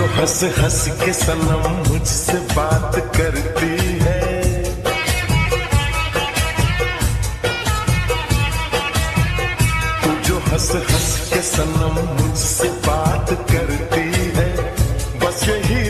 जो हंस हंस के सनम मुझसे बात करती है। तू जो हंस हंस के सनम मुझसे बात करती है। बस यही